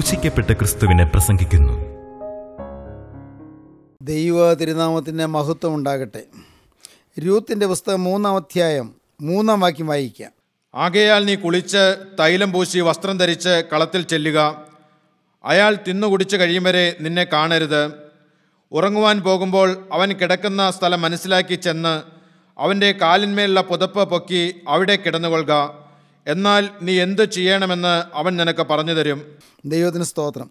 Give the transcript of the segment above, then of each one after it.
ക്രൂശിക്കപ്പെട്ട ക്രിസ്തുവിനെ പ്രസംഗിക്കുന്നു. ദൈവ തിരുനാമത്തിന്റെ മഹത്വം ഉണ്ടാകട്ടെ. രൂത്തിന്റെ പുസ്തകം മൂന്നാം അധ്യായം മൂന്നാം വാക്യം വായിക്കാം ആകയാൽ നീ കുളിച്ച് തൈലം പൂശി വസ്ത്രം ധരിച്ച് കളത്തിൽ ചെല്ലുക. അയാൾ തിന്നുകുടിച്ച് കഴിയും വരെ നിന്നെ കാണരുത്. ഉറങ്ങുവാൻ പോകുമ്പോൾ അവൻ കിടക്കുന്ന സ്ഥലം മനസ്സിലാക്കി ചെന്ന് അവന്റെ കാലിന്മേലുള്ള പുതപ്പ് പൊക്കി അവിടെ കിടന്നുകൊള്ളുക. എന്നാൽ നീ എന്ത് ചെയ്യണമെന്ന് അവൻ നിനക്ക് പറഞ്ഞു തരും. ദൈവത്തിന് സ്തോത്രം.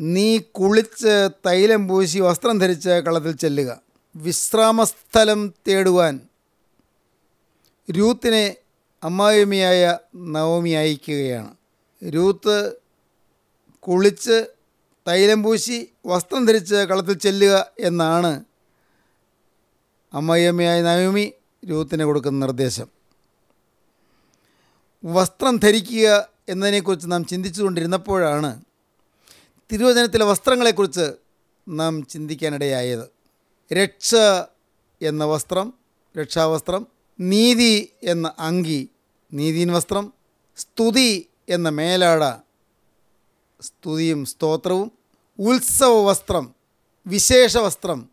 നീ കുളിച്ച് തൈലം പൂശി വസ്ത്രം ധരിച്ച് കളത്തിൽ ചെല്ലുക. വിശ്രാമസ്ഥലം തേടുവാൻ. രൂത്തിനെ അമ്മായിയമ്മയായ നവമി അയക്കുകയാണ്. രൂത്ത് കുളിച്ച് തൈലം പൂശി വസ്ത്രം ധരിച്ച് കളത്തിൽ ചെല്ലുക എന്നാണ് അമ്മായിയമ്മയായ നവമി രൂത്തിന് കൊടുക്കുന്ന നിർദ്ദേശം. വസ്ത്രം ധരിക്കുക എന്നതിനെക്കുറിച്ച് നാം ചിന്തിച്ചുകൊണ്ടിരുന്നപ്പോഴാണ് തിരുവചനത്തിലെ വസ്ത്രങ്ങളെക്കുറിച്ച് നാം ചിന്തിക്കാനിടയായത്. രക്ഷ എന്ന വസ്ത്രം രക്ഷാവസ്ത്രം നീതി എന്ന അങ്കി നീതിൻ വസ്ത്രം സ്തുതി എന്ന മേലാട സ്തുതിയും സ്തോത്രവും ഉത്സവ വസ്ത്രം വിശേഷ വസ്ത്രം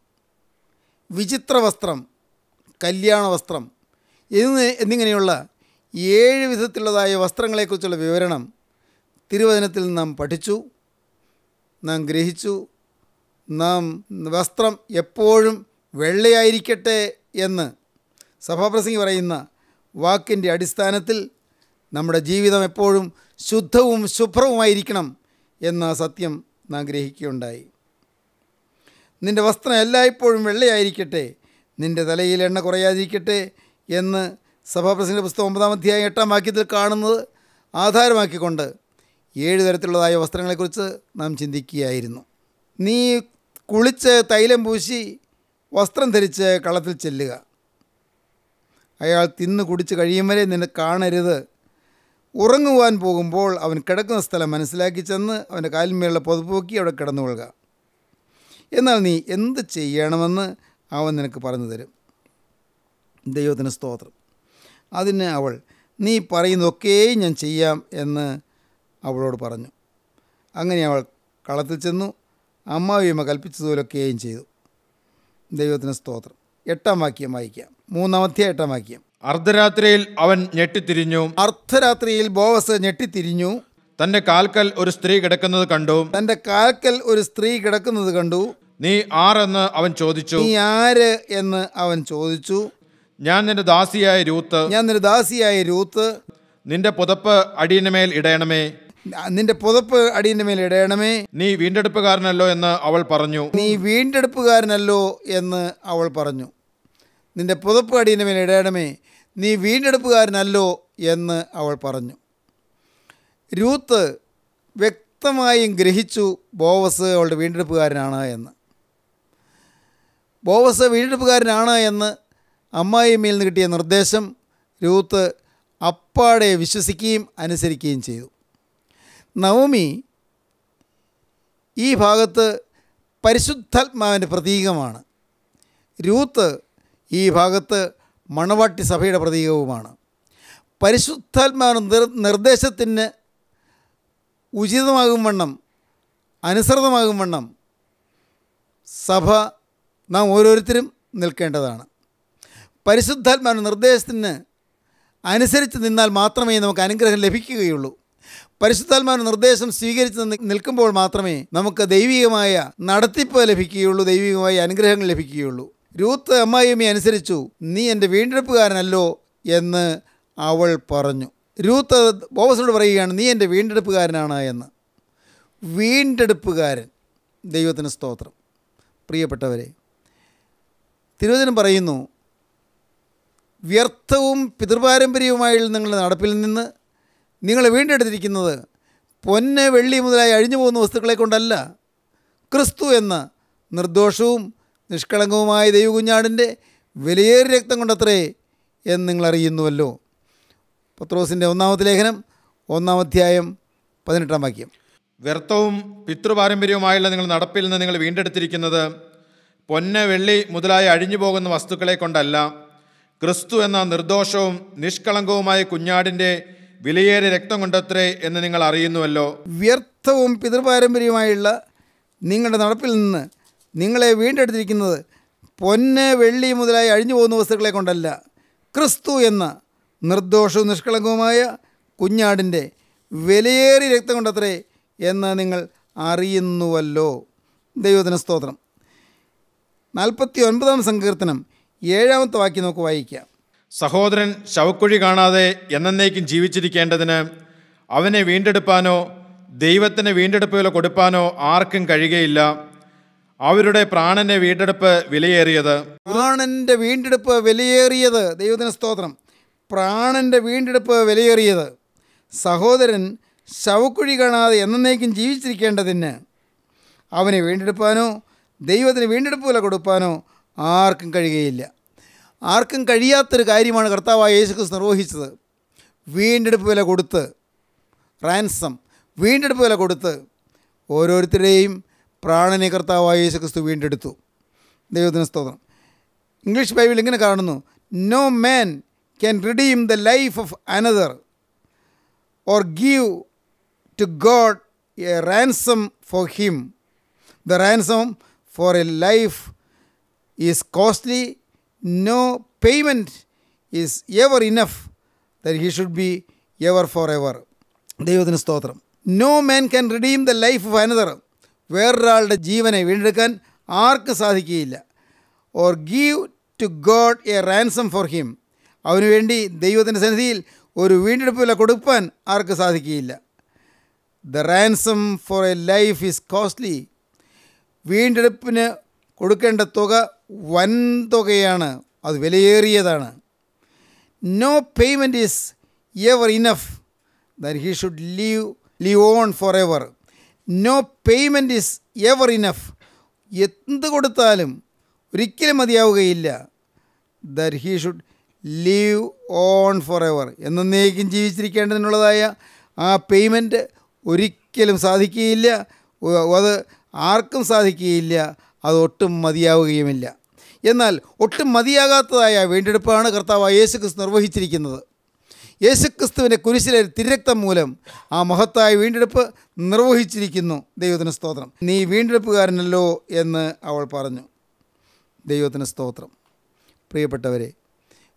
വിചിത്ര വസ്ത്രം കല്യാണ വസ്ത്രം എന്നിങ്ങനെയുള്ള ഏഴ് വിധത്തിലുള്ളതായ വസ്ത്രങ്ങളെക്കുറിച്ചുള്ള വിവരണം തിരുവചനത്തിൽ നാം പഠിച്ചു നാം ഗ്രഹിച്ചു. നാം വസ്ത്രം എപ്പോഴും വെള്ളയായിരിക്കട്ടെ എന്ന് സഭാപ്രസംഗി പറയുന്ന വാക്കിന്റെ അടിസ്ഥാനത്തിൽ നമ്മുടെ ജീവിതം എപ്പോഴും ശുദ്ധവും ശുഭ്രവുമായിരിക്കണം എന്ന സത്യം നാം ഗ്രഹിക്കുകയുണ്ടായി. നിന്റെ വസ്ത്രം എല്ലായ്പ്പോഴും വെള്ളയായിരിക്കട്ടെ നിന്റെ തലയിൽ എണ്ണ കുറയാതിരിക്കട്ടെ എന്ന് സഭാപ്രസംഗ പുസ്തകം ഒമ്പതാം അധ്യായം എട്ടാം വാക്യത്തിൽ കാണുന്നത് ആധാരമാക്കിക്കൊണ്ട് ഏഴ് തരത്തിലുള്ളതായ വസ്ത്രങ്ങളെക്കുറിച്ച് നാം ചിന്തിക്കുകയായിരുന്നു. നീ കുളിച്ച് തൈലം പൂശി വസ്ത്രം ധരിച്ച് കളത്തിൽ ചെല്ലുക. അയാൾ തിന്ന് കുടിച്ച് കഴിയും വരെ നിന്നെ കാണരുത്. ഉറങ്ങുവാൻ പോകുമ്പോൾ അവൻ കിടക്കുന്ന സ്ഥലം മനസ്സിലാക്കി ചെന്ന് അവന്റെ കാലിന്മേലുള്ള പൊതുപോക്കി പൊക്കി അവിടെ കിടന്നുകൊള്ളുക എന്നാൽ നീ എന്ത് ചെയ്യണമെന്ന് അവൻ നിനക്ക് പറഞ്ഞു തരും. ദൈവത്തിന് സ്തോത്രം. അതിന് അവൾ നീ പറയുന്നതൊക്കെയും ഞാൻ ചെയ്യാം എന്ന് അവളോട് പറഞ്ഞു. അങ്ങനെ അവൾ കളത്തിൽ ചെന്നു അമ്മാവിയമ്മ കൽപ്പിച്ചതുപോലൊക്കെയും ചെയ്തു. ദൈവത്തിന് സ്തോത്രം. എട്ടാം വാക്യം വായിക്കാം. മൂന്നാമത്തെ എട്ടാം വാക്യം. അർദ്ധരാത്രിയിൽ അവൻ ഞെട്ടിത്തിരിഞ്ഞു. അർദ്ധരാത്രിയിൽ ബോവസ് ഞെട്ടിത്തിരിഞ്ഞു. തന്റെ കാൽക്കൽ ഒരു സ്ത്രീ കിടക്കുന്നത് കണ്ടു. തന്റെ കാൽക്കൽ ഒരു സ്ത്രീ കിടക്കുന്നത് കണ്ടു. നീ ആരെന്ന് അവൻ ചോദിച്ചു. നീ ആര് എന്ന് അവൻ ചോദിച്ചു. ഞാൻ നിന്റെ ദാസിയായ രൂത്ത്. ഞാൻ നിന്റെ ദാസിയായ രൂത്ത്. നിന്റെ പുതപ്പ് അടിയന്റെ മേൽ ഇടയണമേ. നിന്റെ പുതപ്പ് അടിയന്റെ മേൽ ഇടയണമേ. നീ വീണ്ടെടുപ്പുകാരനല്ലോ എന്ന് അവൾ പറഞ്ഞു. നീ വീണ്ടെടുപ്പുകാരനല്ലോ എന്ന് അവൾ പറഞ്ഞു. നിന്റെ പുതപ്പ് അടിയന്റെ മേൽ ഇടയണമേ. നീ വീണ്ടെടുപ്പുകാരനല്ലോ എന്ന് അവൾ പറഞ്ഞു. രൂത്ത് വ്യക്തമായും ഗ്രഹിച്ചു ബോവസ് അവളുടെ വീണ്ടെടുപ്പുകാരനാണ് എന്ന്. ബോവസ് വീണ്ടെടുപ്പുകാരനാണ് എന്ന് അമ്മായിമ്മയിൽ നിന്ന് കിട്ടിയ നിർദ്ദേശം രൂത്ത് അപ്പാടെ വിശ്വസിക്കുകയും അനുസരിക്കുകയും ചെയ്തു. നവമി ഈ ഭാഗത്ത് പരിശുദ്ധാത്മാവിന്റെ പ്രതീകമാണ്. രൂത്ത് ഈ ഭാഗത്ത് മണവാട്ടി സഭയുടെ പ്രതീകവുമാണ്. പരിശുദ്ധാത്മാവിന്റെ നിർ നിർദ്ദേശത്തിന് ഉചിതമാകും വണ്ണം അനുസൃതമാകും വണ്ണം സഭ നാം ഓരോരുത്തരും നിൽക്കേണ്ടതാണ്. പരിശുദ്ധാത്മാവിന്റെ നിർദ്ദേശത്തിന് അനുസരിച്ച് നിന്നാൽ മാത്രമേ നമുക്ക് അനുഗ്രഹം ലഭിക്കുകയുള്ളൂ. പരിശുദ്ധാത്മാവിന്റെ നിർദ്ദേശം സ്വീകരിച്ച് നിൽക്കുമ്പോൾ മാത്രമേ നമുക്ക് ദൈവികമായ നടത്തിപ്പ് ലഭിക്കുകയുള്ളൂ ദൈവികമായ അനുഗ്രഹങ്ങൾ ലഭിക്കുകയുള്ളൂ. രൂത്ത് അമ്മായിയമ്മയെ അനുസരിച്ചു നീ എന്റെ വീണ്ടെടുപ്പുകാരനല്ലോ എന്ന് അവൾ പറഞ്ഞു. രൂത്ത് ബോബസിനോട് പറയുകയാണ് നീ എന്റെ വീണ്ടെടുപ്പുകാരനാണ് എന്ന്. വീണ്ടെടുപ്പുകാരൻ ദൈവത്തിന് സ്തോത്രം. പ്രിയപ്പെട്ടവരെ തിരുവചനം പറയുന്നു വ്യർത്ഥവും പിതൃപാരമ്പര്യവുമായുള്ള നിങ്ങളുടെ നടപ്പിൽ നിന്ന് നിങ്ങൾ വീണ്ടെടുത്തിരിക്കുന്നത് പൊന്ന് വെള്ളി മുതലായി അഴിഞ്ഞു പോകുന്ന വസ്തുക്കളെ കൊണ്ടല്ല. ക്രിസ്തു എന്ന നിർദോഷവും നിഷ്കളങ്കവുമായ ദൈവകുഞ്ഞാടിന്റെ വിലയേറിയ രക്തം കൊണ്ടത്രേ എന്ന് നിങ്ങൾ അറിയുന്നുവല്ലോ പത്രോസിന്റെ ഒന്നാമത്തെ ലേഖനം ഒന്നാം അധ്യായം പതിനെട്ടാം വാക്യം. വ്യർത്ഥവും പിതൃപാരമ്പര്യവുമായുള്ള നിങ്ങൾ നടപ്പിൽ നിന്ന് നിങ്ങൾ വീണ്ടെടുത്തിരിക്കുന്നത് പൊന്ന് വെള്ളി മുതലായ അഴിഞ്ഞു പോകുന്ന വസ്തുക്കളെ കൊണ്ടല്ല. ക്രിസ്തു എന്ന നിർദോഷവും നിഷ്കളങ്കവുമായ കുഞ്ഞാടിന്റെ വിലയേറെ രക്തം കൊണ്ടത്രേ എന്ന് നിങ്ങൾ അറിയുന്നുവല്ലോ. വ്യർത്ഥവും പിതൃപാരമ്പര്യവുമായുള്ള നിങ്ങളുടെ നടപ്പിൽ നിന്ന് നിങ്ങളെ വീണ്ടെടുത്തിരിക്കുന്നത് പൊന്ന് വെള്ളി മുതലായി അഴിഞ്ഞു പോകുന്ന വസ്തുക്കളെ കൊണ്ടല്ല. ക്രിസ്തു എന്ന നിർദോഷവും നിഷ്കളങ്കവുമായ കുഞ്ഞാടിന്റെ വിലയേറിയ രക്തം കൊണ്ടത്രേ എന്ന് നിങ്ങൾ അറിയുന്നുവല്ലോ. ദൈവത്തിന് സ്തോത്രം. നാൽപ്പത്തി ഒൻപതാം സങ്കീർത്തനം. ഏഴാമത്തെ വാക്യം നമുക്ക് വായിക്കാം. സഹോദരൻ ശവക്കുഴി കാണാതെ എന്നേക്കും ജീവിച്ചിരിക്കേണ്ടതിന് അവനെ വീണ്ടെടുപ്പാനോ ദൈവത്തിന് വീണ്ടെടുപ്പ് വില കൊടുപ്പാനോ ആർക്കും കഴിയുകയില്ല. അവരുടെ പ്രാണന്റെ വീണ്ടെടുപ്പ് വിലയേറിയത്. പ്രാണന്റെ വീണ്ടെടുപ്പ് വിലയേറിയത് ദൈവത്തിന് സ്തോത്രം. പ്രാണന്റെ വീണ്ടെടുപ്പ് വിലയേറിയത് സഹോദരൻ ശവക്കുഴി കാണാതെ എന്നേക്കും ജീവിച്ചിരിക്കേണ്ടതിന് അവനെ വീണ്ടെടുപ്പാനോ ദൈവത്തിന് വീണ്ടെടുപ്പ് വില കൊടുപ്പാനോ ആർക്കും കഴിയുകയില്ല. ആർക്കും കഴിയാത്തൊരു കാര്യമാണ് കർത്താവായ യേശുക്രിസ്തു നിർവഹിച്ചത്. വീണ്ടെടുപ്പ് വില കൊടുത്ത് റാൻസം വീണ്ടെടുപ്പ് വില കൊടുത്ത് ഓരോരുത്തരുടെയും പ്രാണനെ കർത്താവായ യേശുക്രിസ്തു വീണ്ടെടുത്തു. ദൈവത്തിന് സ്തോത്രം. ഇംഗ്ലീഷ് ബൈബിൾ ഇങ്ങനെ കാണുന്നു. No man can redeem the life of another or give to God a ransom for him the ransom for a life costly no payment is ever enough that he should be ever for ever ദൈവത്തിന് സ്തോത്രം. No man can redeem the life of another വേറൊരാളുടെ ജീവനെ വീണ്ടെടുക്കാൻ ആർക്കും സാധിക്കുകയില്ല. Or give to God a ransom for him അവനുവേണ്ടി ദൈവത്തിന്റെ സന്നിധിയിൽ ഒരു വീണ്ടെടുപ്പ് വില കൊടുക്കാൻ ആർക്കും സാധിക്കുകയില്ല. The ransom for a life is costly വീണ്ടെടുപ്പിന് കൊടുക്കേണ്ട തുക വൻ തുകയാണ്. അത് വിലയേറിയതാണ്. No payment is ever enough that he should live live on for ever no payment is ever enough എന്ത് കൊടുത്താലും ഒരിക്കലും മതിയാവുകയില്ല. That he should live on for ever എന്നേക്കും ജീവിച്ചിരിക്കേണ്ടതിനുള്ളതായ ആ പേയ്മെന്റ് ഒരിക്കലും സാധിക്കുകയില്ല. അത് ആർക്കും സാധിക്കുകയില്ല. അത് ഒട്ടും മതിയാവുകയുമില്ല. എന്നാൽ ഒട്ടും മതിയാകാത്തതായ വീണ്ടെടുപ്പാണ് കർത്താവ് യേശുക്രിസ്തു നിർവഹിച്ചിരിക്കുന്നത്. യേശുക്രിസ്തുവിന്റെ കുരിശിലെ തിരക്തം മൂലം ആ മഹത്തായ വീണ്ടെടുപ്പ് നിർവഹിച്ചിരിക്കുന്നു. ദൈവത്തിന് സ്തോത്രം. നീ വീണ്ടെടുപ്പുകാരനല്ലോ എന്ന് അവൾ പറഞ്ഞു. ദൈവത്തിന് സ്തോത്രം. പ്രിയപ്പെട്ടവരെ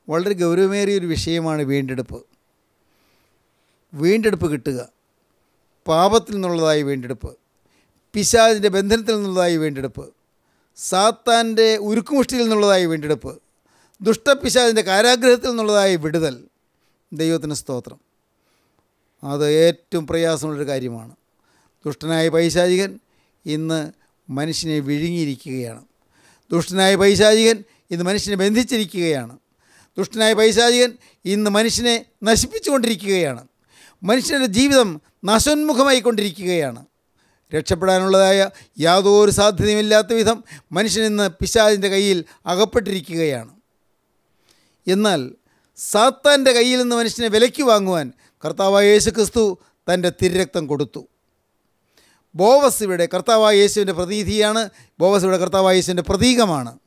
വളരെ ഗൗരവമേറിയ ഒരു വിഷയമാണ് വീണ്ടെടുപ്പ്. വീണ്ടെടുപ്പ് കിട്ടുക. പാപത്തിൽ നിന്നുള്ളതായി വീണ്ടെടുപ്പ്. പിശാചിന്റെ ബന്ധനത്തിൽ നിന്നുള്ളതായി വീണ്ടെടുപ്പ്. സാത്താന്റെ ഉരുക്കുമുഷ്ടിയിൽ നിന്നുള്ളതായ വീണ്ടെടുപ്പ്. ദുഷ്ടപിശാദിന്റെ കാരാഗ്രഹത്തിൽ നിന്നുള്ളതായ വിടുതൽ. ദൈവത്തിന് സ്തോത്രം. അത് ഏറ്റവും പ്രയാസമുള്ളൊരു കാര്യമാണ്. ദുഷ്ടനായ പൈശാചികൻ ഇന്ന് മനുഷ്യനെ വിഴുങ്ങിയിരിക്കുകയാണ്. ദുഷ്ടനായ പൈശാചികൻ ഇന്ന് മനുഷ്യനെ ബന്ധിച്ചിരിക്കുകയാണ്. ദുഷ്ടനായ പൈശാചികൻ ഇന്ന് മനുഷ്യനെ നശിപ്പിച്ചുകൊണ്ടിരിക്കുകയാണ്. മനുഷ്യന്റെ ജീവിതം നാശോന്മുഖമായിക്കൊണ്ടിരിക്കുകയാണ്. രക്ഷപ്പെടാനുള്ളതായ യാതൊരു സാധ്യതയുമില്ലാത്ത വിധം മനുഷ്യൻ ഇന്ന് പിശാചിന്റെ കയ്യിൽ അകപ്പെട്ടിരിക്കുകയാണ്. എന്നാൽ സാത്താന്റെ കയ്യിൽ നിന്ന് മനുഷ്യനെ വിലയ്ക്ക് വാങ്ങുവാൻ കർത്താവായ യേശു ക്രിസ്തു തന്റെ തിരുരക്തം കൊടുത്തു. ബോവസ് ഇവിടെ കർത്താവായ യേശുവിന്റെ പ്രതീതിയാണ്. ബോവസ് ഇവിടെ കർത്താവായ യേശുവിന്റെ പ്രതീകമാണ്.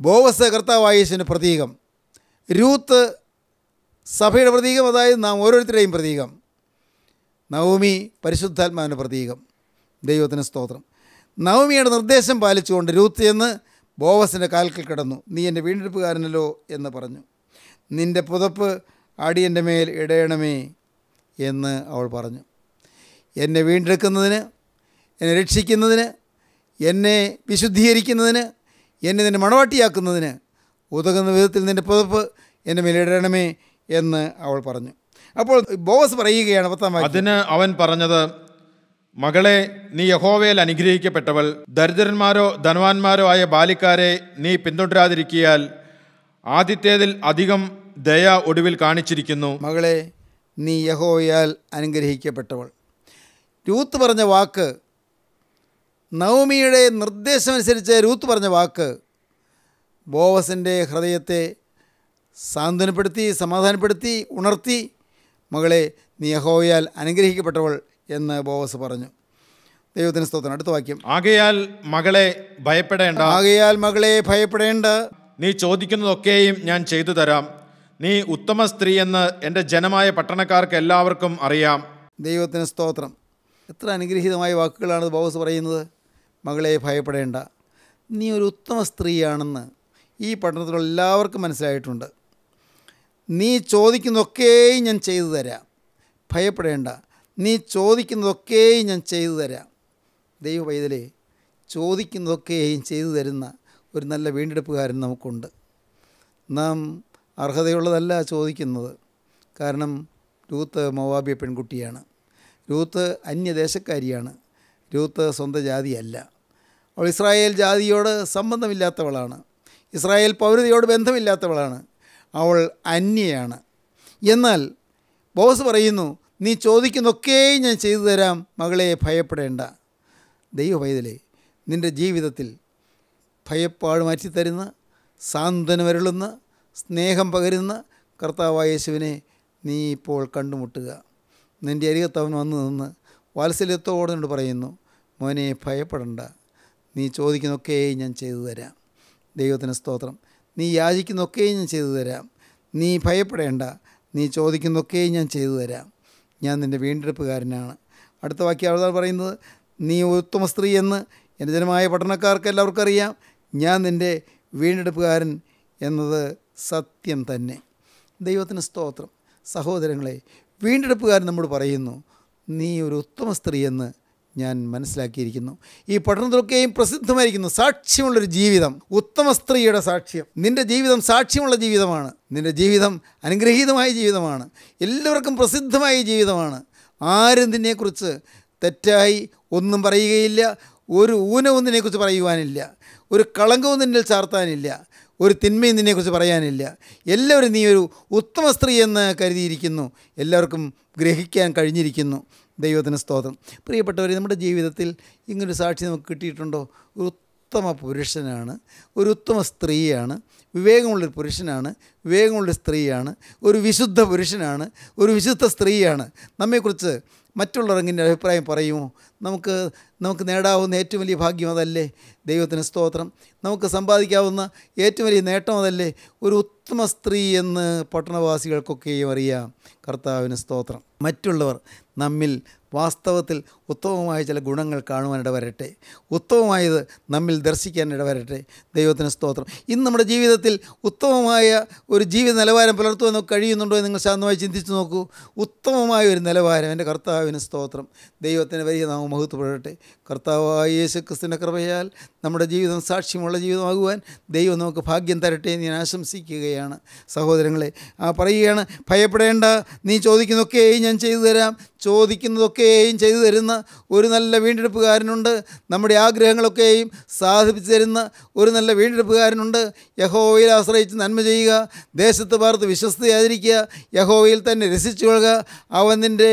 ബോവസ് കർത്താവായ യേശുവിന്റെ പ്രതീകം. രൂത്ത് സഭയുടെ പ്രതീകം അതായത് നാം ഓരോരുത്തരുടെയും പ്രതീകം. നവമി പരിശുദ്ധാത്മാവിന്റെ പ്രതീകം. ദൈവത്തിന് സ്തോത്രം. നവമിയുടെ നിർദ്ദേശം പാലിച്ചുകൊണ്ട് രൂത്ത് എന്ന് ബോവസിന്റെ കാൽക്കൽ കിടന്നു. നീ എന്റെ വീണ്ടെടുപ്പുകാരനല്ലോ എന്ന് പറഞ്ഞു. നിന്റെ പുതപ്പ് അടിയന്റെ മേൽ ഇടയണമേ എന്ന് അവൾ പറഞ്ഞു. എന്നെ വീണ്ടെടുക്കുന്നതിന് എന്നെ രക്ഷിക്കുന്നതിന് എന്നെ വിശുദ്ധീകരിക്കുന്നതിന് എന്നെ നിന്റെ മണവാട്ടിയാക്കുന്നതിന് ഉതകുന്ന വിധത്തിൽ നിന്റെ പുതപ്പ് എന്റെ മേലിടണമേ എന്ന് അവൾ പറഞ്ഞു. അപ്പോൾ ബോസ് പറയുകയാണ് പത്താം അതിന് അവൻ പറഞ്ഞത് മകളെ നീ യഹോവയിൽ അനുഗ്രഹിക്കപ്പെട്ടവൾ. ദരിദ്രന്മാരോ ധനവാന്മാരോ ആയ ബാലിക്കാരെ നീ പിന്തുടരാതിരിക്കിയാൽ ആദ്യത്തേതിൽ അധികം ദയ ഒടുവിൽ കാണിച്ചിരിക്കുന്നു. മകളെ നീ യഹോവയാൽ അനുഗ്രഹിക്കപ്പെട്ടവൾ. രൂത്ത് പറഞ്ഞ വാക്ക് നവമിയുടെ നിർദ്ദേശമനുസരിച്ച് രൂത്ത് പറഞ്ഞ വാക്ക് ബോവസിന്റെ ഹൃദയത്തെ സാന്ത്വനപ്പെടുത്തി സമാധാനപ്പെടുത്തി ഉണർത്തി മകളെ നീ യഹോവയാൽ അനുഗ്രഹിക്കപ്പെട്ടവൾ എന്ന് ബോവസ് പറഞ്ഞു. ദൈവത്തിന് സ്തോത്രം. അടുത്ത വാക്യം. ആകയാൽ മകളെ ഭയപ്പെടേണ്ട. ആകയാൽ മകളെ ഭയപ്പെടേണ്ട. നീ ചോദിക്കുന്നതൊക്കെയും ഞാൻ ചെയ്തു തരാം. നീ ഉത്തമ സ്ത്രീ എന്ന് എന്റെ ജനമായ പട്ടണക്കാർക്ക് എല്ലാവർക്കും അറിയാം. ദൈവത്തിന് സ്തോത്രം. എത്ര അനുഗ്രഹീതമായ വാക്കുകളാണ് ബോവസ് പറയുന്നത്. മകളെ ഭയപ്പെടേണ്ട. നീ ഒരു ഉത്തമ സ്ത്രീയാണെന്ന് ഈ പട്ടണത്തിലുള്ള എല്ലാവർക്കും മനസ്സിലായിട്ടുണ്ട്. നീ ചോദിക്കുന്നതൊക്കെയും ഞാൻ ചെയ്തു തരാം. ഭയപ്പെടേണ്ട. നീ ചോദിക്കുന്നതൊക്കെയും ഞാൻ ചെയ്തു തരാം. ദൈവ പൈതലേ ചോദിക്കുന്നതൊക്കെയും ചെയ്തു തരുന്ന ഒരു നല്ല വീണ്ടെടുപ്പുകാരൻ നമുക്കുണ്ട്. നാം അർഹതയുള്ളതല്ല ചോദിക്കുന്നത്. കാരണം രൂത്ത് മൊവാബിയ പെൺകുട്ടിയാണ്. രൂത്ത് അന്യദേശക്കാരിയാണ്. രൂത്ത് സ്വന്തം ജാതിയല്ല. അവൾ ഇസ്രായേൽ ജാതിയോട് സംബന്ധമില്ലാത്തവളാണ്. ഇസ്രായേൽ പൗരതയോട് ബന്ധമില്ലാത്തവളാണ്. അവൾ അന്യയാണ്. എന്നാൽ ബോസ് പറയുന്നു നീ ചോദിക്കുന്നൊക്കെ ഞാൻ ചെയ്തു തരാം മകളെ ഭയപ്പെടേണ്ട. ദൈവ പൈതലേ നിന്റെ ജീവിതത്തിൽ ഭയപ്പാട് മാറ്റിത്തരുന്ന സാന്ത്വനമരുളുന്ന സ്നേഹം പകരുന്ന കർത്താവായ യേശുവിനെ നീ ഇപ്പോൾ കണ്ടുമുട്ടുക. നിന്റെ അരികത്ത് അവൻ വന്നു നിന്ന് വാത്സല്യത്തോടെ നിന്നോട് പറയുന്നു മോനെ ഭയപ്പെടണ്ട. നീ ചോദിക്കുന്നൊക്കെ ഞാൻ ചെയ്തു തരാം. ദൈവത്തിന് സ്തോത്രം. നീ യാചിക്കുന്നൊക്കെയും ഞാൻ ചെയ്തു തരാം. നീ ഭയപ്പെടേണ്ട. നീ ചോദിക്കുന്നൊക്കെയും ഞാൻ ചെയ്തു തരാം. ഞാൻ നിന്റെ വീണ്ടെടുപ്പുകാരനാണ്. അടുത്ത വാക്യം ആൾക്കാർ പറയുന്നത് നീ ഉത്തമ സ്ത്രീ എന്ന് എന്റെ ജനമായ പട്ടണക്കാർക്ക് എല്ലാവർക്കും അറിയാം. ഞാൻ നിന്റെ വീണ്ടെടുപ്പുകാരൻ എന്നത് സത്യം തന്നെ. ദൈവത്തിന് സ്തോത്രം. സഹോദരങ്ങളെ വീണ്ടെടുപ്പുകാരൻ നമ്മൾ പറയുന്നു നീ ഒരു ഉത്തമ സ്ത്രീ എന്ന് ഞാൻ മനസ്സിലാക്കിയിരിക്കുന്നു. ഈ പഠനത്തിലൊക്കെയും പ്രസിദ്ധമായിരിക്കുന്നു സാക്ഷ്യമുള്ളൊരു ജീവിതം ഉത്തമ സ്ത്രീയുടെ സാക്ഷ്യം. നിന്റെ ജീവിതം സാക്ഷ്യമുള്ള ജീവിതമാണ്. നിന്റെ ജീവിതം അനുഗ്രഹീതമായ ജീവിതമാണ്. എല്ലാവർക്കും പ്രസിദ്ധമായ ജീവിതമാണ്. ആരും നിന്നെക്കുറിച്ച് തെറ്റായി ഒന്നും പറയുകയില്ല. ഒരു ഊനവും നിന്നെക്കുറിച്ച് പറയുവാനില്ല. ഒരു കളങ്കവും നിന്നിൽ ചാർത്താനില്ല. ഒരു തിന്മയും നിന്നെക്കുറിച്ച് പറയാനില്ല. എല്ലാവരും നീ ഒരു ഉത്തമ സ്ത്രീ എന്ന് കരുതിയിരിക്കുന്നു. എല്ലാവർക്കും ഗ്രഹിക്കാൻ കഴിഞ്ഞിരിക്കുന്നു. ദൈവത്തിന് സ്തോത്രം. പ്രിയപ്പെട്ടവർ നമ്മുടെ ജീവിതത്തിൽ ഇങ്ങനൊരു സാക്ഷി നമുക്ക് കിട്ടിയിട്ടുണ്ടോ? ഒരു ഉത്തമ പുരുഷനാണ് ഒരു ഉത്തമ സ്ത്രീയാണ് വിവേകമുള്ളൊരു പുരുഷനാണ് വിവേകമുള്ളൊരു സ്ത്രീയാണ് ഒരു വിശുദ്ധ പുരുഷനാണ് ഒരു വിശുദ്ധ സ്ത്രീയാണ്. നമ്മെക്കുറിച്ച് മറ്റുള്ളവർ ഇങ്ങനെ അഭിപ്രായം പറയുമോ? നമുക്ക് നമുക്ക് നേടാവുന്ന ഏറ്റവും വലിയ ഭാഗ്യം അതല്ലേ? ദൈവത്തിന് സ്തോത്രം. നമുക്ക് സമ്പാദിക്കാവുന്ന ഏറ്റവും വലിയ നേട്ടം അതല്ലേ? ഒരു ഉത്തമ സ്ത്രീ എന്ന് പട്ടണവാസികൾക്കൊക്കെയും അറിയാം. കർത്താവിന് സ്തോത്രം. മറ്റുള്ളവർ നമ്മിൽ വാസ്തവത്തിൽ ഉത്തമമായ ചില ഗുണങ്ങൾ കാണുവാനിട വരട്ടെ ഉത്തമമായത് നമ്മിൽ ദർശിക്കാൻ ഇടവരട്ടെ. ദൈവത്തിന് സ്തോത്രം. ഇന്ന് നമ്മുടെ ജീവിതത്തിൽ ഉത്തമമായ ഒരു ജീവിത നിലവാരം പുലർത്തുവാൻ കഴിയുന്നുണ്ടോ എന്ന് നിങ്ങൾ ശാന്തമായി ചിന്തിച്ചു നോക്കൂ. ഉത്തമമായ ഒരു നിലവാരം. എന്റെ കർത്താവിന് സ്തോത്രം. ദൈവത്തിന് വലിയ നാമം മഹത്വപ്പെടട്ടെ. കർത്താവായ യേശു ക്രിസ്തുവിന്റെ കൃപയാൽ നമ്മുടെ ജീവിതം സാക്ഷ്യമുള്ള ജീവിതമാകുവാൻ ദൈവം നമുക്ക് ഭാഗ്യം തരട്ടെ എന്ന് ഞാൻ ആശംസിക്കുകയാണ്. സഹോദരങ്ങളെ ആ പറയുകയാണ് ഭയപ്പെടേണ്ട. നീ ചോദിക്കുന്നൊക്കെ ഞാൻ ചെയ്തു തരാം. ചോദിക്കുന്നതൊക്കെയും ചെയ്തു തരുന്ന ഒരു നല്ല വീണ്ടെടുപ്പുകാരനുണ്ട്. നമ്മുടെ ആഗ്രഹങ്ങളൊക്കെയും സാധിപ്പിച്ചു തരുന്ന ഒരു നല്ല വീണ്ടെടുപ്പുകാരനുണ്ട്. യഹോവയിൽ ആശ്രയിച്ച് നന്മ ചെയ്യുക ദേശത്ത് പാർത്ത് വിശ്വസ്തയായിരിക്കുക യഹോവയിൽ തന്നെ രസിച്ചു കൊള്ളുക. അവൻ നിന്റെ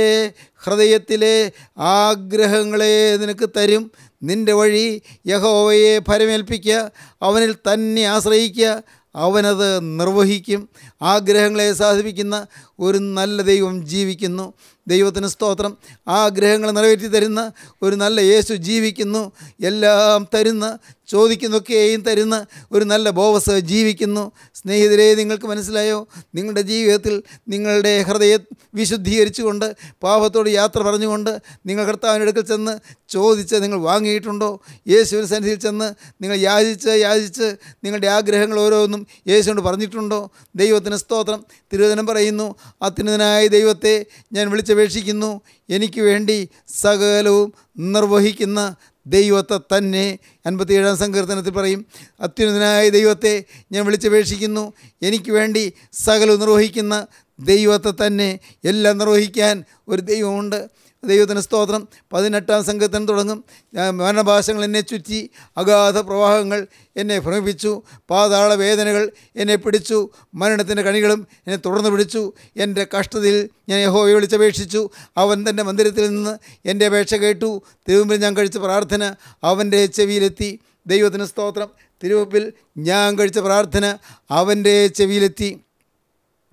ഹൃദയത്തിലെ ആഗ്രഹങ്ങളെ നിനക്ക് തരും. നിന്റെ വഴി യഹോവയെ ഫരമേൽപ്പിക്കുക അവനിൽ തന്നെ ആശ്രയിക്കുക. അവനത് നിർവഹിക്കും. ആഗ്രഹങ്ങളെ സാധിപ്പിക്കുന്ന ഒരു നല്ല ദൈവം ജീവിക്കുന്നു. ദൈവത്തിന് സ്തോത്രം. ആഗ്രഹങ്ങൾ നിറവേറ്റി തരുന്ന ഒരു നല്ല യേശു ജീവിക്കുന്നു. എല്ലാം തരുന്ന ചോദിക്കുന്നൊക്കെയും തരുന്ന ഒരു നല്ല ബോവസ് ജീവിക്കുന്നു. സ്നേഹിതരെ നിങ്ങൾക്ക് മനസ്സിലായോ? നിങ്ങളുടെ ജീവിതത്തിൽ നിങ്ങളുടെ ഹൃദയ വിശുദ്ധീകരിച്ചുകൊണ്ട് പാപത്തോട് യാത്ര പറഞ്ഞുകൊണ്ട് നിങ്ങൾ കർത്താവിന്റെ അടുക്കൽ ചെന്ന് ചോദിച്ച് നിങ്ങൾ വാങ്ങിയിട്ടുണ്ടോ? യേശുവിന്റെ സന്നിധിയിൽ ചെന്ന് നിങ്ങൾ യാചിച്ച് യാചിച്ച് നിങ്ങളുടെ ആഗ്രഹങ്ങൾ ഓരോന്നും യേശുവിനോട് പറഞ്ഞിട്ടുണ്ടോ? ദൈവത്തിന് സ്തോത്രം. തിരുവചനം പറയുന്നു അത്യുന്നതനായ ദൈവത്തെ ഞാൻ വിളിച്ചപേക്ഷിക്കുന്നു. എനിക്ക് വേണ്ടി സകലവും നിർവഹിക്കുന്ന ദൈവത്തെ തന്നെ അൻപത്തിയേഴാം സങ്കീർത്തനത്തിൽ പറയും അത്യുന്നതനായ ദൈവത്തെ ഞാൻ വിളിച്ചപേക്ഷിക്കുന്നു. എനിക്ക് വേണ്ടി സകലവും നിർവഹിക്കുന്ന ദൈവത്തെ തന്നെ എല്ലാം നിർവഹിക്കാൻ ഒരു ദൈവമുണ്ട്. ദൈവത്തിന് സ്തോത്രം. പതിനെട്ടാം സംഘത്തിന് തുടങ്ങും. മരണഭാഷങ്ങൾ എന്നെ ചുറ്റി അഗാധ പ്രവാഹങ്ങൾ എന്നെ ഭ്രമിപ്പിച്ചു പാതാള വേദനകൾ എന്നെ പിടിച്ചു മരണത്തിന്റെ കണികളും എന്നെ തുടർന്ന് പിടിച്ചു. എന്റെ കഷ്ടതയിൽ ഞാൻ യഹോവയെ വിളിച്ചപേക്ഷിച്ചു. അവൻ തന്റെ മന്ദിരത്തിൽ നിന്ന് എന്റെ അപേക്ഷ കേട്ടു. തിരുമുമ്പിൽ ഞാൻ കഴിച്ച പ്രാർത്ഥന അവന്റെ ചെവിയിലെത്തി. ദൈവത്തിന് സ്തോത്രം. തിരുവപ്പിൽ ഞാൻ കഴിച്ച പ്രാർത്ഥന അവന്റെ ചെവിയിലെത്തി.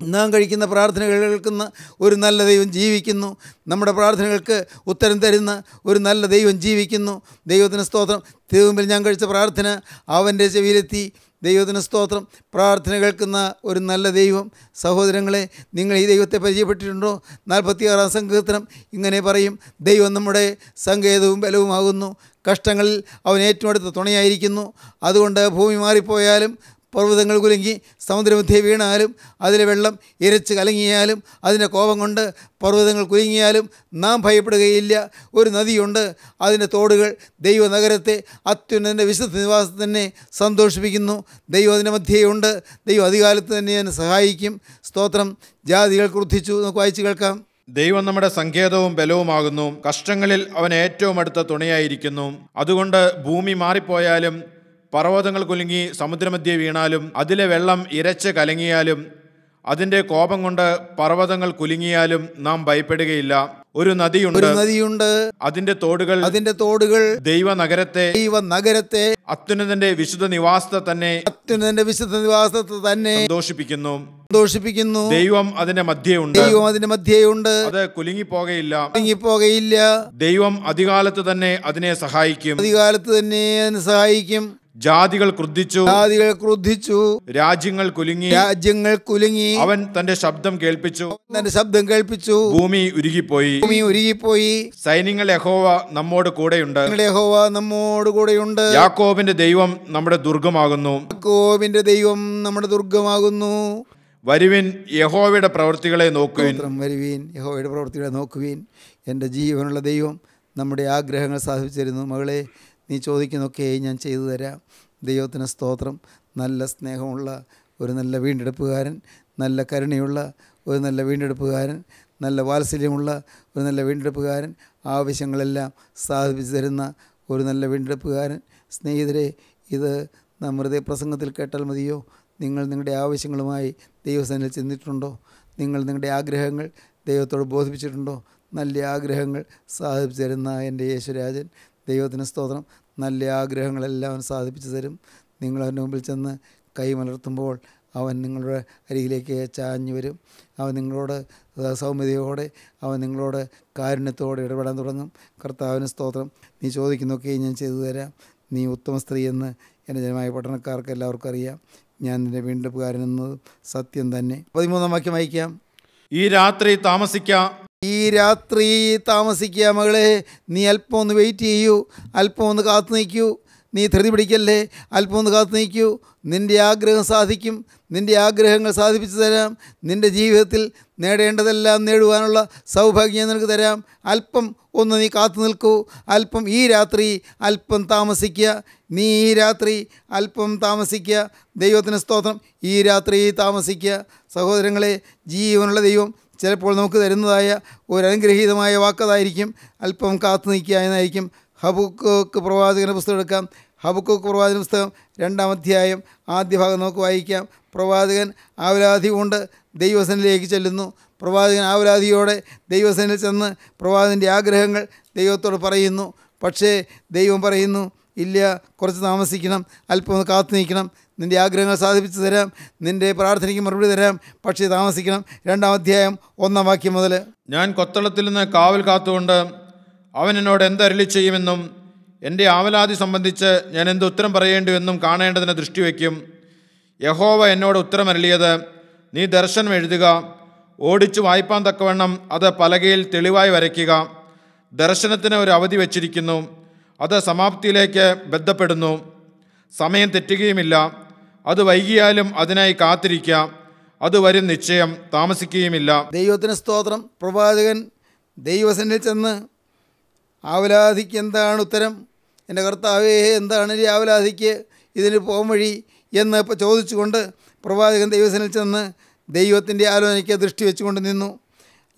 നാം കഴിക്കുന്ന പ്രാർത്ഥനകൾ കേൾക്കുന്ന ഒരു നല്ല ദൈവം ജീവിക്കുന്നു. നമ്മുടെ പ്രാർത്ഥനകൾക്ക് ഉത്തരം തരുന്ന ഒരു നല്ല ദൈവം ജീവിക്കുന്നു. ദൈവത്തിന് സ്തോത്രം. തിരുമുമ്പിൽ ഞാൻ കഴിച്ച പ്രാർത്ഥന അവന്റെ ചെവിയിലെത്തി. ദൈവത്തിന് സ്തോത്രം. പ്രാർത്ഥന കേൾക്കുന്ന ഒരു നല്ല ദൈവം. സഹോദരങ്ങളെ നിങ്ങൾ ഈ ദൈവത്തെ പരിചയപ്പെട്ടിട്ടുണ്ടോ? നാൽപ്പത്തിയാറാം സങ്കീർത്തനം ഇങ്ങനെ പറയും. ദൈവം നമ്മുടെ സങ്കേതവും ബലവുമാകുന്നു. കഷ്ടങ്ങളിൽ അവൻ ഏറ്റവും അടുത്ത തുണയായിരിക്കുന്നു. അതുകൊണ്ട് ഭൂമി മാറിപ്പോയാലും പർവതങ്ങൾ കുലുങ്ങി സമുദ്രമധ്യേ വീണാലും അതിലെ വെള്ളം ഇരച്ച് കലങ്ങിയാലും അതിന്റെ കോപം കൊണ്ട് പർവതങ്ങൾ കുലുങ്ങിയാലും നാം ഭയപ്പെടുകയില്ല. ഒരു നദിയുണ്ട്. അതിന്റെ തോടുകൾ ദൈവനഗരത്തെ അത്യുന്നതിന്റെ വിശുദ്ധ നിവാസത്തെ തന്നെ സന്തോഷിപ്പിക്കുന്നു. ദൈവം അതിന്റെ മധ്യേയുണ്ട് ദൈവം അധികാലത്ത് തന്നെ അതിനെ സഹായിക്കും. സ്തോത്രം. ജാതികൾ ക്രുദ്ധിച്ചു. നമുക്ക് വായിച്ചു കേൾക്കാം. ദൈവം നമ്മുടെ സങ്കേതവും ബലവുമാകുന്നു. കഷ്ടങ്ങളിൽ അവൻ ഏറ്റവും അടുത്ത തുണയായിരിക്കുന്നു. അതുകൊണ്ട് ഭൂമി മാറിപ്പോയാലും പർവതങ്ങൾ കുലുങ്ങി സമുദ്രമധ്യേ വീണാലും അതിലെ വെള്ളം ഇരച്ച് കലങ്ങിയാലും അതിന്റെ കോപം കൊണ്ട് പർവതങ്ങൾ കുലുങ്ങിയാലും നാം ഭയപ്പെടുകയില്ല. ഒരു നദിയുണ്ട്. ഒരു നദിയുണ്ട്. അതിന്റെ തോടുകൾ അതിന്റെ തോടുകൾ ദൈവനഗരത്തെ ദൈവ നഗരത്തെ അത്യുന്നതന്റെ വിശുദ്ധ നിവാസത്തെ തന്നെ അത്യുനന്ദന്റെ വിശുദ്ധ നിവാസത്തെ തന്നെ സന്തോഷിപ്പിക്കുന്നു. സന്തോഷിപ്പിക്കുന്നു. ദൈവം അതിന്റെ മധ്യയുണ്ട്. ദൈവം അതിന്റെ മധ്യയുണ്ട്. അത് കുലുങ്ങിപ്പോകയില്ല. പോകയില്ല ദൈവം അധികാലത്ത് തന്നെ അതിനെ സഹായിക്കും. അധികാലത്ത് തന്നെ അതിനെ സഹായിക്കും. ജാതികൾ ക്രുദ്ധിച്ചു. ജാതികൾ ക്രുദ്ധിച്ചു. രാജ്യങ്ങൾ കുലുങ്ങി. രാജ്യങ്ങൾ കുലുങ്ങി. അവൻ തന്റെ ശബ്ദം കേൾപ്പിച്ചു. തന്റെ ശബ്ദം കേൾപ്പിച്ചു. ഭൂമി ഉരുകിപ്പോയി. ഭൂമി ഉരുകിപ്പോയി. സൈന്യങ്ങൾ യഹോവ നമ്മോട് കൂടെയുണ്ട്. യഹോവ നമ്മോട് കൂടെയുണ്ട്. യാക്കോബിന്റെ ദൈവം നമ്മുടെ ദുർഗമാകുന്നു. യാക്കോബിന്റെ ദൈവം നമ്മുടെ ദുർഗമാകുന്നു. വരുവിൻ യഹോവയുടെ പ്രവൃത്തികളെ നോക്കുവിൻ. വരുവിൻ വരുവീൻ യഹോവയുടെ പ്രവൃത്തികളെ നോക്കുവിൻ. എന്റെ ജീവനുള്ള ദൈവം നമ്മുടെ ആഗ്രഹങ്ങൾ സാധിച്ചിരുന്നു മകളെ. നീ ചോദിക്കുന്നൊക്കെ ഞാൻ ചെയ്തു തരാം. ദൈവത്തിന് സ്തോത്രം. നല്ല സ്നേഹമുള്ള ഒരു നല്ല വീണ്ടെടുപ്പുകാരൻ നല്ല കരുണയുള്ള ഒരു നല്ല വീണ്ടെടുപ്പുകാരൻ നല്ല വാത്സല്യമുള്ള ഒരു നല്ല വീണ്ടെടുപ്പുകാരൻ ആവശ്യങ്ങളെല്ലാം സാധിപ്പിച്ചു തരുന്ന ഒരു നല്ല വീണ്ടെടുപ്പുകാരൻ. സ്നേഹിതരെ ഇത് നാം വെറുതെ പ്രസംഗത്തിൽ കേട്ടാൽ മതിയോ? നിങ്ങൾ നിങ്ങളുടെ ആവശ്യങ്ങളുമായി ദൈവസേനയിൽ ചെന്നിട്ടുണ്ടോ? നിങ്ങൾ നിങ്ങളുടെ ആഗ്രഹങ്ങൾ ദൈവത്തോട് ബോധിപ്പിച്ചിട്ടുണ്ടോ? നല്ല ആഗ്രഹങ്ങൾ സാധിപ്പിച്ചു തരുന്ന എന്റെ യേശുരാജൻ. ദൈവത്തിന് സ്തോത്രം. നല്ല ആഗ്രഹങ്ങളെല്ലാം അവൻ സാധിപ്പിച്ചു തരും. നിങ്ങൾ അവന്റെ മുമ്പിൽ ചെന്ന് കൈമലർത്തുമ്പോൾ അവൻ നിങ്ങളുടെ അരികിലേക്ക് ചാഞ്ഞു വരും. അവൻ നിങ്ങളോട് സൗമ്യതയോടെ അവൻ നിങ്ങളോട് കാരുണ്യത്തോടെ ഇടപെടാൻ തുടങ്ങും. കർത്താവിന് സ്തോത്രം. നീ ചോദിക്കുന്നൊക്കെ ഞാൻ ചെയ്തു തരാം. നീ ഉത്തമ സ്ത്രീ എന്ന് എന്റെ ജനമായ പട്ടണക്കാർക്ക് എല്ലാവർക്കും അറിയാം. ഞാൻ നിന്റെ കാരനെന്നത് സത്യം തന്നെ. പതിമൂന്നാം വാക്യം വായിക്കാം. ഈ രാത്രി താമസിക്കാം. ഈ രാത്രി താമസിക്കുക മകളെ നീ അല്പം ഒന്ന് വെയിറ്റ് ചെയ്യൂ അല്പം ഒന്ന് കാത്തു നിൽക്കൂ. നീ ധൃതി പിടിക്കല്ലേ അല്പം ഒന്ന് കാത്തു നിൽക്കൂ. നിന്റെ ആഗ്രഹം സാധിക്കും നിന്റെ ആഗ്രഹങ്ങൾ സാധിപ്പിച്ചു തരാം. നിന്റെ ജീവിതത്തിൽ നേടേണ്ടതെല്ലാം നേടുവാനുള്ള സൗഭാഗ്യം നിനക്ക് തരാം. അല്പം ഒന്ന് നീ കാത്തു നിൽക്കൂ. അല്പം ഈ രാത്രി അല്പം താമസിക്കുക. നീ ഈ രാത്രി അല്പം താമസിക്കുക. ദൈവത്തിന് സ്തോത്രം. ഈ രാത്രി താമസിക്കുക. സഹോദരങ്ങളെ ജീവനുള്ള ദൈവം ചിലപ്പോൾ നമുക്ക് തരുന്നതായ ഒരു അനുഗ്രഹീതമായ വാക്കതായിരിക്കും. അല്പം കാത്തു നിൽക്കുക എന്നായിരിക്കും. ഹബുക്കോക്ക് പ്രവാചകന്റെ പുസ്തകം എടുക്കാം. ഹബുക്കോക്ക് പ്രവാചകൻ പുസ്തകം രണ്ടാം അധ്യായം ആദ്യ ഭാഗം നമുക്ക് വായിക്കാം. പ്രവാചകൻ ആവലാതി കൊണ്ട് ദൈവസനിലേക്ക് ചെല്ലുന്നു. പ്രവാചകൻ ആവലാതിയോടെ ദൈവസനിൽ ചെന്ന് പ്രവാചകന്റെ ആഗ്രഹങ്ങൾ ദൈവത്തോട് പറയുന്നു. പക്ഷേ ദൈവം പറയുന്നു ഇല്ല കുറച്ച് താമസിക്കണം അല്പം ഒന്ന് കാത്തു നിൽക്കണം. നിന്റെ ആഗ്രഹങ്ങൾ സാധിപ്പിച്ചു തരാം. നിന്റെ പ്രാർത്ഥനയ്ക്ക് മറുപടി തരാം. പക്ഷേ താമസിക്കണം. രണ്ടാം അധ്യായം ഒന്നാം വാക്യം മുതൽ. ഞാൻ കൊത്തളത്തിൽ നിന്ന് കാവൽ കാത്തുകൊണ്ട് അവൻ എന്നോട് എന്തരളി ചെയ്യുമെന്നും എന്റെ ആവലാതി സംബന്ധിച്ച് ഞാൻ എന്ത് ഉത്തരം പറയേണ്ടുവെന്നും കാണേണ്ടതിന് ദൃഷ്ടിവെക്കും യഹോവ എന്നോട് ഉത്തരം അരളിയത് നീ ദർശനം എഴുതുക ഓടിച്ചു വായ്പാൻ തക്കവണ്ണം അത് പലകയിൽ തെളിവായി വരയ്ക്കുക. ദർശനത്തിന് ഒരു അവധി വച്ചിരിക്കുന്നു. അത് സമാപ്തിയിലേക്ക് ബന്ധപ്പെടുന്നു സമയം തെറ്റുകയുമില്ല. അത് വൈകിയാലും അതിനായി കാത്തിരിക്കാം. അത് വരും നിശ്ചയം. താമസിക്കുകയുമില്ല. ദൈവത്തിന് സ്തോത്രം. പ്രവാചകൻ ദൈവസനിൽ ചെന്ന് ആവലാതിക്ക് എന്താണ് ഉത്തരം? എന്റെ കർത്താവേ എന്താണ് ഈ ആവലാതിക്ക് ഇതിന് പോം വഴി? എന്ന് ചോദിച്ചുകൊണ്ട് പ്രവാചകൻ ദൈവസനിൽ ചെന്ന് ദൈവത്തിന്റെ ആലോചനയ്ക്ക് ദൃഷ്ടി വെച്ചുകൊണ്ട് നിന്നു.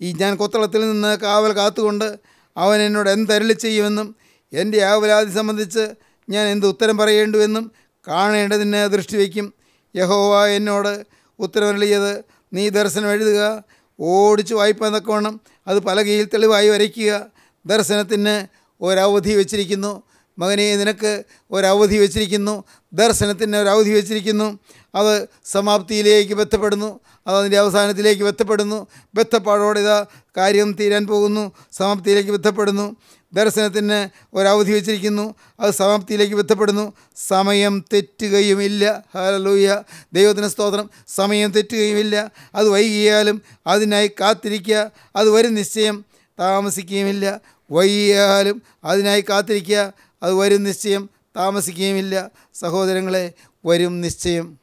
ഈ ഞാൻ കൊത്തളത്തിൽ നിന്ന് കാവൽ കാത്തുകൊണ്ട് അവൻ എന്നോട് എന്തരളി ചെയ്യുമെന്നും എന്റെ ആവലാതി സംബന്ധിച്ച് ഞാൻ എന്ത് ഉത്തരം പറയേണ്ടുവെന്നും കാണേണ്ടതിന് ദൃഷ്ടി വയ്ക്കും. യഹോവ എന്നോട് ഉത്തരവരളിയത് നീ ദർശനം എഴുതുക ഓടിച്ച് വായ്പ തക്കവണ്ണം അത് പലകയിൽ തെളിവായി വരയ്ക്കുക. ദർശനത്തിന് ഒരവധി വെച്ചിരിക്കുന്നു. മകനെ നിനക്ക് ഒരവധി വെച്ചിരിക്കുന്നു. ദർശനത്തിന് ഒരവധി വെച്ചിരിക്കുന്നു. അത് സമാപ്തിയിലേക്ക് ബന്ധപ്പെടുന്നു. അത് അതിന്റെ അവസാനത്തിലേക്ക് ബന്ധപ്പെടുന്നു. ബന്ധപ്പാടോടെ ഇതാ കാര്യം തീരാൻ പോകുന്നു. സമാപ്തിയിലേക്ക് ബന്ധപ്പെടുന്നു. ദർശനത്തിന് ഒരവധി വെച്ചിരിക്കുന്നു. അത് സമാപ്തിയിലേക്ക് ബന്ധപ്പെടുന്നു. സമയം തെറ്റുകയുമില്ല. ഹലലൂയ ദൈവത്തിന് സ്തോത്രം. സമയം തെറ്റുകയുമില്ല. അത് വൈകിയാലും അതിനായി കാത്തിരിക്കുക. അത് വരും നിശ്ചയം. താമസിക്കുകയുമില്ല. വൈകിയാലും അതിനായി കാത്തിരിക്കുക. അത് വരും നിശ്ചയം. താമസിക്കുകയുമില്ല. സഹോദരങ്ങളെ വരും നിശ്ചയം.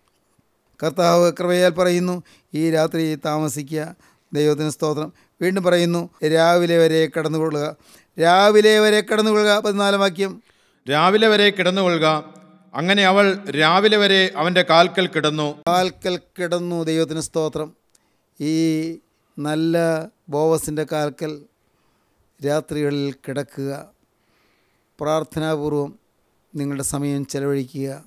കർത്താവ് കൃപയാൽ പറയുന്നു ഈ രാത്രി താമസിക്കുക. ദൈവത്തിന് സ്തോത്രം. വീണ്ടും പറയുന്നു രാവിലെ വരെ കടന്നുകൊള്ളുക. രാവിലെ വരെ കടന്നുകൊള്ളുക പതിനാലാം വാക്യം. രാവിലെ വരെ കിടന്നുകൊള്ളുക. അങ്ങനെ അവൾ രാവിലെ വരെ അവന്റെ കാൽക്കൽ കിടന്നു. കാൽക്കൽ കിടന്നു ദൈവത്തിന് സ്തോത്രം. ഈ നല്ല ബോവസിന്റെ കാൽക്കൽ രാത്രികളിൽ കിടക്കുക. പ്രാർത്ഥനാപൂർവം നിങ്ങളുടെ സമയം ചെലവഴിക്കുക.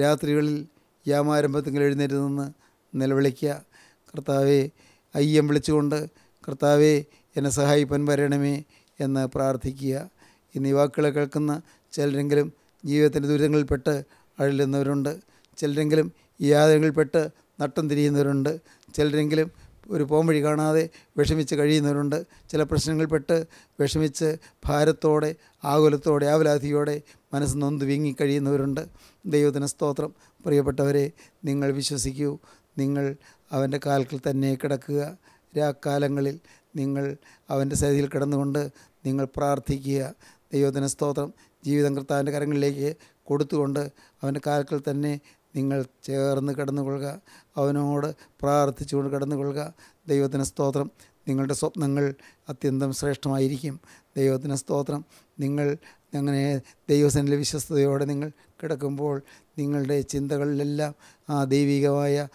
രാത്രികളിൽ യാമാരംഭത്തിൽ എഴുന്നേറ്റ് നിന്ന് നിലവിളിക്കുക. കർത്താവെ അയ്യം വിളിച്ചുകൊണ്ട് കർത്താവെ എന്നെ സഹായിപ്പൻ വരണമേ എന്ന് പ്രാർത്ഥിക്കുക. ഇന്ന് ഈ കേൾക്കുന്ന ചിലരെങ്കിലും ജീവിതത്തിന്റെ ദുരിതങ്ങളിൽപ്പെട്ട് അഴലുന്നവരുണ്ട് ചിലരെങ്കിലും ഈ യാതനകളിൽപ്പെട്ട് നട്ടം തിരിയുന്നവരുണ്ട്. ചിലരെങ്കിലും ഒരു പോംവഴി കാണാതെ വിഷമിച്ച് കഴിയുന്നവരുണ്ട്. ചില പ്രശ്നങ്ങളിൽപ്പെട്ട് വിഷമിച്ച് ഭാരത്തോടെ ആകുലത്തോടെ ആവലാധിയോടെ മനസ്സ് നൊന്ത് വീങ്ങി കഴിയുന്നവരുണ്ട്. ദൈവത്തിന് സ്തോത്രം. പ്രിയപ്പെട്ടവരെ നിങ്ങൾ വിശ്വസിക്കൂ. നിങ്ങൾ അവന്റെ കാൽക്കൽ തന്നെ കിടക്കുക. രാക്കാലങ്ങളിൽ നിങ്ങൾ അവന്റെ സന്നിധിയിൽ കിടന്നുകൊണ്ട് നിങ്ങൾ പ്രാർത്ഥിക്കുക. ദൈവത്തിന് സ്തോത്രം. ജീവിതം കർത്താവിന്റെ കരങ്ങളിലേക്ക് കൊടുത്തുകൊണ്ട് അവന്റെ കാൽക്കൽ തന്നെ നിങ്ങൾ ചേർന്ന് കിടന്നുകൊള്ളുക. അവനോട് പ്രാർത്ഥിച്ചുകൊണ്ട് കിടന്നുകൊള്ളുക. ദൈവത്തിന് സ്തോത്രം. നിങ്ങളുടെ സ്വപ്നങ്ങൾ അത്യന്തം ശ്രേഷ്ഠമായിരിക്കും. ദൈവത്തിന് സ്തോത്രം. നിങ്ങൾ അങ്ങനെ ദൈവസനിലെ വിശ്വസ്തയോടെ നിങ്ങൾ കിടക്കുമ്പോൾ നിങ്ങളുടെ ചിന്തകളിലെല്ലാം ആ ദൈവികമായ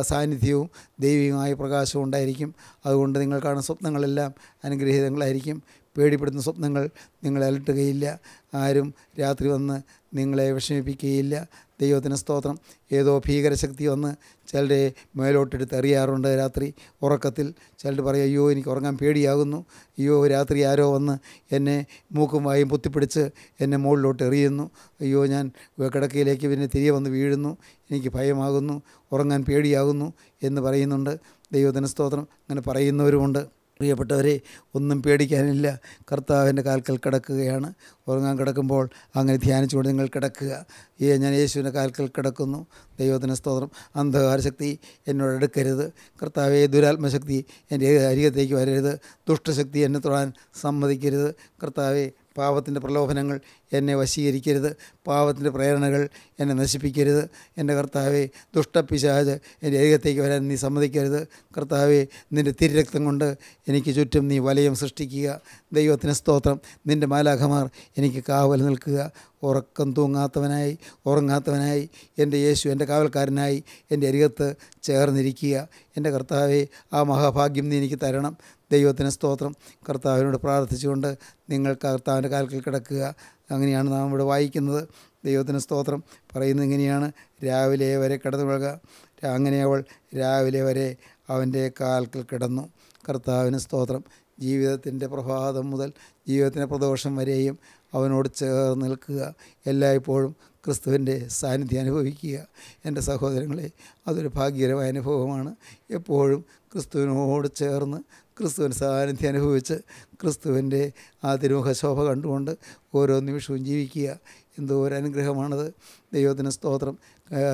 സാന്നിധ്യവും ദൈവികമായ പ്രകാശവും ഉണ്ടായിരിക്കും. അതുകൊണ്ട് നിങ്ങൾ കാണുന്ന സ്വപ്നങ്ങളെല്ലാം അനുഗ്രഹീതങ്ങളായിരിക്കും. പേടിപ്പെടുന്ന സ്വപ്നങ്ങൾ നിങ്ങളെ അലട്ടുകയില്ല. ആരും രാത്രി വന്ന് നിങ്ങളെ വിഷമിപ്പിക്കുകയില്ല. ദൈവത്തിന് സ്തോത്രം. ഏതോ ഭീകരശക്തി വന്ന് ചിലരെ മേലോട്ടെടുത്ത് എറിയാറുണ്ട് രാത്രി. ഉറക്കത്തിൽ ചിലർ പറയും അയ്യോ എനിക്ക് ഉറങ്ങാൻ പേടിയാകുന്നു. അയ്യോ രാത്രി ആരോ വന്ന് എന്നെ മൂക്കും വായും പൊത്തിപ്പിടിച്ച് എന്നെ മുകളിലോട്ട് എറിയുന്നു. അയ്യോ ഞാൻ കിടക്കയിലേക്ക് പിന്നെ തിരികെ വന്ന് വീഴുന്നു. എനിക്ക് ഭയമാകുന്നു. ഉറങ്ങാൻ പേടിയാകുന്നു എന്ന് പറയുന്നുണ്ട്. ദൈവത്തിന് സ്തോത്രം. അങ്ങനെ പറയുന്നവരുമുണ്ട്. പ്രിയപ്പെട്ടവരെ ഒന്നും പേടിക്കാനില്ല. കർത്താവിന്റെ കാൽക്കൽ കിടക്കുകയാണ്. ഉറങ്ങാൻ കിടക്കുമ്പോൾ അങ്ങനെ ധ്യാനിച്ചുകൊണ്ട് നിങ്ങൾ കിടക്കുക. ഏ ഞാൻ യേശുവിന്റെ കാൽക്കൽ കിടക്കുന്നു. ദൈവത്തിന് സ്തോത്രം. അന്ധകാര ശക്തി എന്നോട് എടുക്കരുത്. കർത്താവെ ദുരാത്മശക്തി എന്റെ അരികത്തേക്ക് വരരുത്. ദുഷ്ടശക്തി എന്നെ തൊടാൻ സമ്മതിക്കരുത്. കർത്താവെ പാവത്തിന്റെ പ്രലോഭനങ്ങൾ എന്നെ വശീകരിക്കരുത്. പാവത്തിന്റെ പ്രേരണകൾ എന്നെ നശിപ്പിക്കരുത്. എന്റെ കർത്താവെ ദുഷ്ടപ്പിശാജ് എന്റെ ഏകത്തേക്ക് വരാൻ നീ സമ്മതിക്കരുത്. കർത്താവെ നിന്റെ തിരുരക്തം കൊണ്ട് എനിക്ക് ചുറ്റും നീ വലയം സൃഷ്ടിക്കുക. ദൈവത്തിന് സ്തോത്രം. നിന്റെ മാലാഖമാർ എനിക്ക് കാവൽ നിൽക്കുക. ഉറക്കം തൂങ്ങാത്തവനായി ഉറങ്ങാത്തവനായി. എന്റെ യേശു എന്റെ കാവൽക്കാരനായി എന്റെ അരികത്ത് ചേർന്നിരിക്കുക. എന്റെ കർത്താവെ ആ മഹാഭാഗ്യം നീ എനിക്ക് തരണം. ദൈവത്തിന് സ്തോത്രം. കർത്താവിനോട് പ്രാർത്ഥിച്ചുകൊണ്ട് നിങ്ങൾ കർത്താവിന്റെ കാൽക്കൽ കിടക്കുക. അങ്ങനെയാണ് നാം ഇവിടെ വായിക്കുന്നത്. ദൈവത്തിന് സ്തോത്രം. പറയുന്നത് ഇങ്ങനെയാണ്. രാവിലെ വരെ കിടന്നു കൊള്ളുക അങ്ങനെ അവൾ രാവിലെ വരെ അവന്റെ കാൽക്കൽ കിടന്നു. കർത്താവിന് സ്തോത്രം. ജീവിതത്തിന്റെ പ്രഭാതം മുതൽ ജീവിതത്തിന്റെ പ്രദോഷം വരെയും അവനോട് ചേർന്ന് നിൽക്കുക. എല്ലായ്പ്പോഴും ക്രിസ്തുവിന്റെ സാന്നിധ്യം അനുഭവിക്കുക. എന്റെ സഹോദരങ്ങളെ അതൊരു ഭാഗ്യകരമായ അനുഭവമാണ്. എപ്പോഴും ക്രിസ്തുവിനോട് ചേർന്ന് ക്രിസ്തുവിന്റെ സാന്നിധ്യം അനുഭവിച്ച് ക്രിസ്തുവിന്റെ ആ തിരുമുഖ ശോഭ കണ്ടുകൊണ്ട് ഓരോ നിമിഷവും ജീവിക്കുക. എന്തോ ഒരു അനുഗ്രഹമാണത്. ദൈവത്തിന് സ്തോത്രം.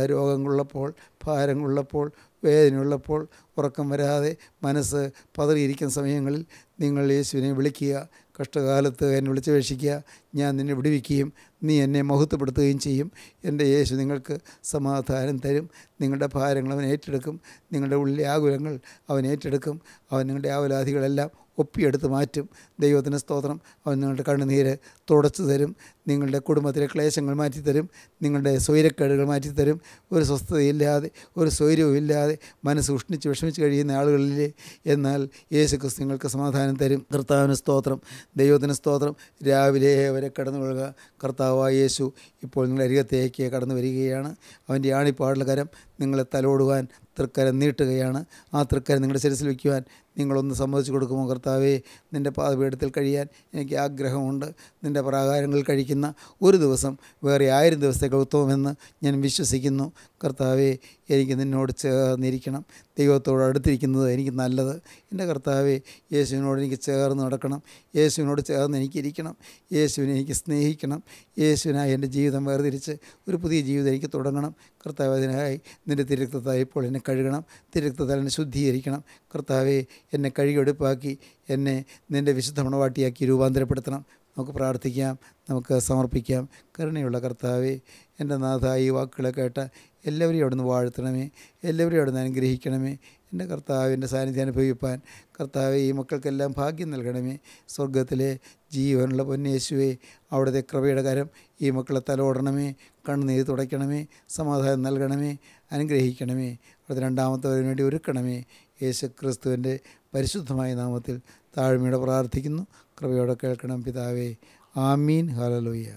രോഗങ്ങളുള്ളപ്പോൾ ഭാരങ്ങളുള്ളപ്പോൾ വേദനയുള്ളപ്പോൾ ഉറക്കം വരാതെ മനസ്സ് പതറിയിരിക്കുന്ന സമയങ്ങളിൽ നിങ്ങൾ യേശുവിനെ വിളിക്കുക. കഷ്ടകാലത്ത് എന്നെ വിളിച്ചപേക്ഷിക്കുക ഞാൻ നിന്നെ വിടുവിക്കുകയും നീ എന്നെ മഹത്വപ്പെടുത്തുകയും ചെയ്യും. എന്റെ യേശു നിങ്ങൾക്ക് സമാധാനം തരും. നിങ്ങളുടെ ഭാരങ്ങൾ അവൻ ഏറ്റെടുക്കും. നിങ്ങളുടെ ഉള്ളിലെ ആകുലങ്ങൾ അവൻ ഏറ്റെടുക്കും. അവൻ നിങ്ങളുടെ ആവലാധികളെല്ലാം ഒപ്പിയെടുത്ത് മാറ്റും. ദൈവത്തിന് സ്തോത്രം. അവൻ നിങ്ങളുടെ കണ്ണുനീര് തുടച്ചു തരും നിങ്ങളുടെ കുടുംബത്തിലെ ക്ലേശങ്ങൾ മാറ്റിത്തരും നിങ്ങളുടെ സ്വൈരക്കേടുകൾ മാറ്റിത്തരും. ഒരു സ്വസ്ഥതയില്ലാതെ ഒരു സ്വൈര്യവും ഇല്ലാതെ മനസ്സ് ഉഷ്ണിച്ച് വിഷമിച്ച് കഴിയുന്ന ആളുകളിലെ എന്നാൽ യേശു ക്രിസ്തു നിങ്ങൾക്ക് സമാധാനം തരും. കർത്താവിന് സ്തോത്രം ദൈവത്തിന് സ്തോത്രം. രാവിലെ വരെ കടന്നു കൊള്ളുക കർത്താവായ യേശു ഇപ്പോൾ നിങ്ങളുടെ അരികത്തേക്ക് കടന്നു വരികയാണ്. അവന്റെ ആണിപ്പാടുള്ള കരം നിങ്ങളെ തലോടുവാൻ തൃക്കരം നീട്ടുകയാണ്. ആ തൃക്കരം നിങ്ങളുടെ ശിരസിൽ വയ്ക്കുവാൻ നിങ്ങളൊന്ന് സമ്മതിച്ചു കൊടുക്കുമോ? കർത്താവേ നിന്റെ പാതപീഠത്തിൽ കഴിയാൻ എനിക്ക് ആഗ്രഹമുണ്ട്. നിന്റെ പ്രാകാരങ്ങൾ കഴിക്കുന്ന ഒരു ദിവസം വേറെ ആയിരം ദിവസത്തേക്ക് ഉത്തമമെന്ന് ഞാൻ വിശ്വസിക്കുന്നു. കർത്താവെ എനിക്ക് നിന്നോട് ചേർന്നിരിക്കണം. ദൈവത്തോട് അടുത്തിരിക്കുന്നത് എനിക്ക് നല്ലത്. എന്റെ കർത്താവെ യേശുവിനോട് എനിക്ക് ചേർന്ന് നടക്കണം. യേശുവിനോട് ചേർന്ന് എനിക്കിരിക്കണം. യേശുവിനെ എനിക്ക് സ്നേഹിക്കണം. യേശുവിനായി എന്റെ ജീവിതം വേർതിരിച്ച് ഒരു പുതിയ ജീവിതം എനിക്ക് തുടങ്ങണം. കർത്താവ് അതിനായി നിന്റെ തിരക്തത്തായി ഇപ്പോൾ എന്നെ കഴുകണം. തിരക്തത്താൽ എന്നെ ശുദ്ധീകരിക്കണം. കർത്താവെ എന്നെ കഴുകിയെടുപ്പാക്കി എന്നെ നിന്റെ വിശുദ്ധ മണവാട്ടിയാക്കി രൂപാന്തരപ്പെടുത്തണം. നമുക്ക് പ്രാർത്ഥിക്കാം നമുക്ക് സമർപ്പിക്കാം. കരുണയുള്ള കർത്താവേ എന്റെ നാഥ ഈ വാക്കുകളെ കേട്ട എല്ലാവരെയും അവിടുന്ന് വാഴ്ത്തണമേ എല്ലാവരെയും അവിടുന്ന് അനുഗ്രഹിക്കണമേ. എന്റെ കർത്താവിന്റെ സാന്നിധ്യം അനുഭവിപ്പാൻ കർത്താവ് ഈ മക്കൾക്കെല്ലാം ഭാഗ്യം നൽകണമേ. സ്വർഗത്തിലെ ജീവനുള്ള പൊന്നേശുവെ അവിടുത്തെ കൃപയുടെ കരം ഈ മക്കളെ തലോടണമേ കണ്ണുനീര് തുടയ്ക്കണമേ സമാധാനം നൽകണമേ അനുഗ്രഹിക്കണമേ. അവിടുത്തെ രണ്ടാമത്തവരിന് വേണ്ടി ഒരുക്കണമേ. യേശു ക്രിസ്തുവിന്റെ പരിശുദ്ധമായ നാമത്തിൽ താഴ്മയോടെ പ്രാർത്ഥിക്കുന്നു. കൃപയോടെ കേൾക്കണം പിതാവേ. ആമീൻ. ഹലലോയ്യ